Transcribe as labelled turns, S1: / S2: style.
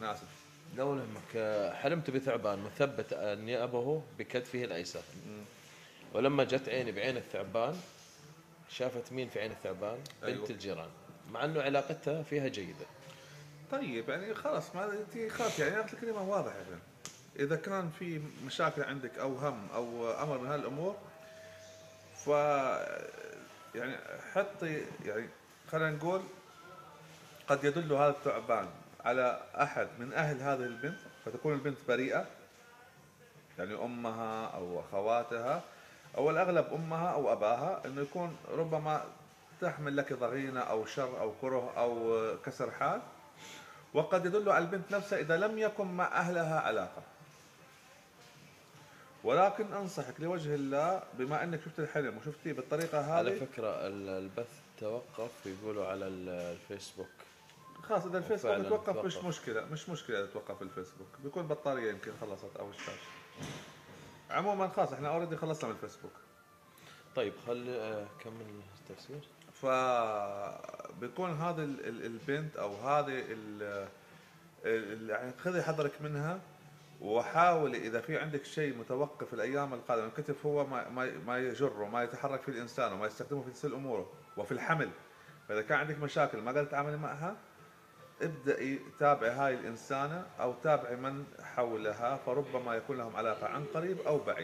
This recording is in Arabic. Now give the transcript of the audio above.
S1: أنا آسف
S2: لو لهمك حلمت بثعبان مثبت انيابه بكتفه الأيسر ولما جت عيني بعين الثعبان شافت مين في عين الثعبان؟ بنت
S1: أيوة.
S2: الجيران مع إنه علاقتها فيها جيدة
S1: طيب يعني خلاص ما انت خلاص يعني الكلمة واضحة يعني. إذا كان في مشاكل عندك أو هم أو أمر من هالأمور ف يعني حطي يعني خلينا نقول قد يدل هذا الثعبان على أحد من أهل هذه البنت فتكون البنت بريئة يعني أمها أو أخواتها أو الأغلب أمها أو أباها إنه يكون ربما تحمل لك ضغينة أو شر أو كره أو كسر حال. وقد يدل على البنت نفسها إذا لم يكن مع أهلها علاقة. ولكن أنصحك لوجه الله بما إنك شفت الحلم وشفتيه بالطريقة
S2: على
S1: هذه.
S2: فكرة ال- البث توقف يقولوا على ال- الفيسبوك.
S1: خلاص إذا الفيسبوك يتوقف مش
S2: توقف.
S1: مشكلة مش مشكلة إذا توقف الفيسبوك. بيكون بطارية يمكن خلصت أو الشاشه عموما خلاص إحنا already خلصنا من الفيسبوك.
S2: طيب خل آه، كمل التفسير.
S1: فبيكون هذا ال- ال- البنت أو هذه يعني خذي حذرك منها وحاولي إذا في عندك شيء متوقف الأيام القادمة الكتف هو ما ما ما يجر وما يتحرك فيه الإنسان وما يستخدمه في تسهيل أموره وفي الحمل. فإذا كان عندك مشاكل ما قدرت تتعاملي معها ابدأي تابعي هاي الإنسانة أو تابعي من حولها فربما يكون لهم علاقة عن قريب أو بعيد.